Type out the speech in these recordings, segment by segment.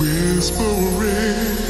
Whispering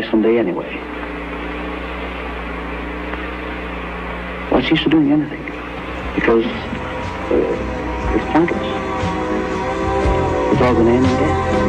die someday anyway. What's the use of doing anything? Because uh, it's pointless. It's all going to end in death.